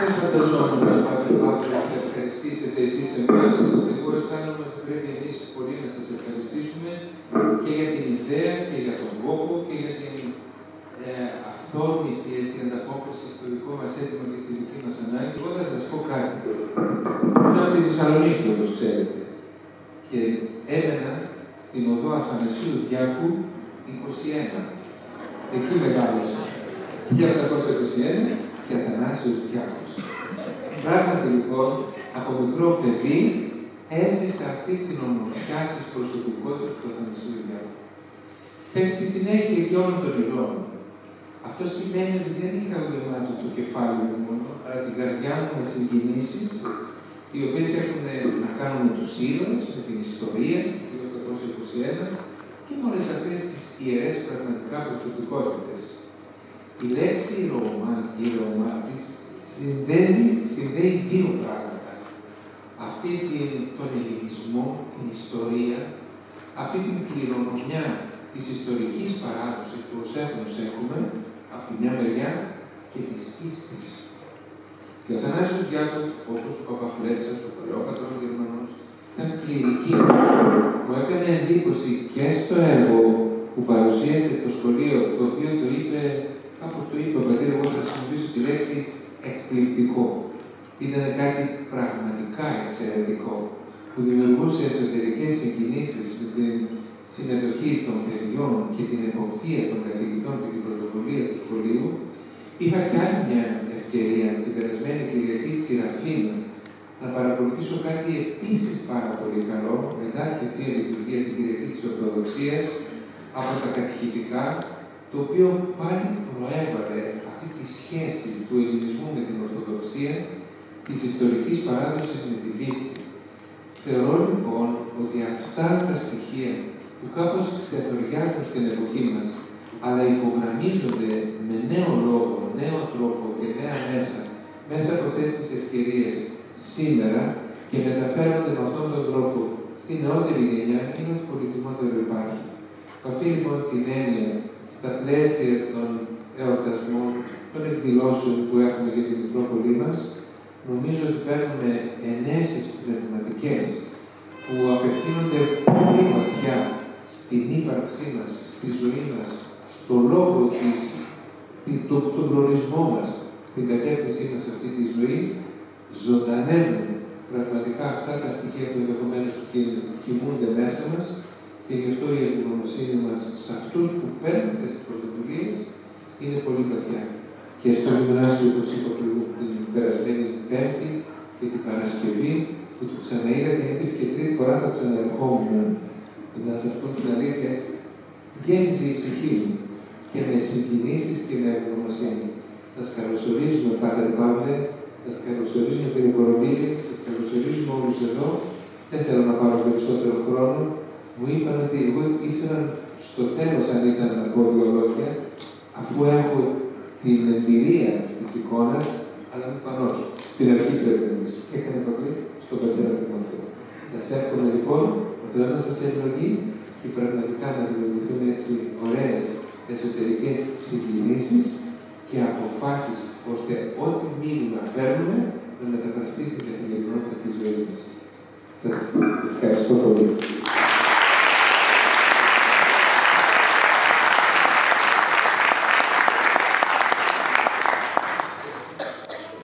Δεν φανταζόμουν να πάτε Παύλο να ευχαριστήσετε εσείς εμάς. Εγώ αισθάνομαι ότι πρέπει εμείς πολύ να σας ευχαριστήσουμε και για την ιδέα και για τον κόπο και για την ε, αυθόρμητη έτσι, ανταπόκριση στο δικό μας έτοιμο και στη δική μας ανάγκη. Εγώ θα σας πω κάτι. Είμαι από τη Θεσσαλονίκη, όπως ξέρετε. Και έμενα στην οδό Αθανασίου Διάκου 21. Εκεί μεγάλωσα. 1821 και Αθανάσιος Διάκος. Πράγματι λοιπόν, από μικρό παιδί έζησα αυτή την ομορφιά της προσωπικότητας του Αθανασίου Διάκου. Και στη συνέχεια και όλων των ηρών. Αυτό σημαίνει ότι δεν είχα γεμάτο το κεφάλι μου μόνο, αλλά την καρδιά μου με συγκινήσεις, οι οποίες έχουν να κάνουν με τους ήρωες, με την ιστορία του 1821 και με όλε αυτές τις ιερές πραγματικά προσωπικότητες. Η λέξη Ρώμα, η Ρώμα, συνδέει, συνδέει δύο πράγματα. Αυτή την, τον ελληνισμό, την ιστορία, αυτή την κληρονομιά της ιστορικής παράδοσης που ως έθνος έχουμε, από τη μια μεριά, και της πίστης. Και ο Θανάσιος Διάκος, όπως ο Παπαφλέσσας, ο παλαιόπατρος Γερμανός, ήταν κληρική. Μου έκανε εντύπωση και στο έργο που παρουσίασε το σχολείο, το οποίο το είπε, κάπως το είπε ο πατήρ, εγώ θα χρησιμοποιήσω τη λέξη εκπληκτικό. Ήταν κάτι πραγματικά εξαιρετικό, που δημιουργούσε εσωτερικές συγκινήσεις με την συμμετοχή των παιδιών και την εποπτεία των καθηγητών και την πρωτοβουλία του σχολείου. Είχα και άλλη μια ευκαιρία την περασμένη Κυριακή στη Ραφίνα να παρακολουθήσω κάτι επίσης πάρα πολύ καλό μετά τη θεία λειτουργία την Κυριακή της Ορθοδοξίας από τα κατηχητικά, το οποίο πάλι προέβαλε αυτή τη σχέση του ελληνισμού με την Ορθοδοξία, της ιστορικής παράδοσης με την πίστη. Θεωρώ λοιπόν ότι αυτά τα στοιχεία που κάπως ξεθοριάζουν στην εποχή μας, αλλά υπογραμμίζονται με νέο λόγο, νέο τρόπο και νέα μέσα, μέσα από αυτές τις ευκαιρίες σήμερα και μεταφέρονται με αυτόν τον τρόπο στην νεότερη γενιά, είναι ότι πολυτιμότερο υπάρχει. Αυτή λοιπόν την έννοια, στα πλαίσια των εορτασμών, των εκδηλώσεων που έχουμε για την Μητρόπολη μας, νομίζω ότι παίρνουμε ενέσεις πνευματικές που απευθύνονται πολύ βαθιά στην ύπαρξή μας, στη ζωή μας, στο λόγο της, στον προορισμό μας, στην κατεύθυνσή μας αυτή τη ζωή, ζωντανεύουν πραγματικά αυτά τα στοιχεία που ενδεχομένως κοιμούνται μέσα μας και γι' αυτό η ευγνωμοσύνη μας σε αυτούς που παίρνουν τις πρωτοβουλίες είναι πολύ βαθιά. Και στο γυμνάσιο, όπω είπα πριν, την περασμένη Πέμπτη και την Παρασκευή, που το ξαναείδα και υπήρχε και τρίτη φορά θα ξαναερχόμουν. Να σας πω την αλήθεια, γέμιζε η ψυχή μου και με συγκινήσεις και με ευγνωμοσύνη. Σας καλωσορίζουμε, Πάτερ Παύλε, Σας καλωσορίζουμε κύριε Κορομίλη, σας καλωσορίζουμε όλους εδώ. Δεν θέλω να πάρω περισσότερο χρόνο. Μου είπαν ότι εγώ ήθελα στο τέλος, αν ήταν να πω δύο λόγια, αφού έχω την εμπειρία της εικόνας, αλλά μου είπαν όχι. Στην αρχή πρέπει να μιλήσω. Και έκανε πολύ στον πατέρα Τιμόθεο. Σας εύχομαι λοιπόν ο Θεό να σας ευλογεί και πραγματικά να δημιουργηθούν έτσι ωραίες εσωτερικές συγκινήσεις και αποφάσεις ώστε ό,τι μήνυμα φέρνουμε να μεταφραστεί στην καθημερινότητα της ζωής μας. Σας ευχαριστώ πολύ.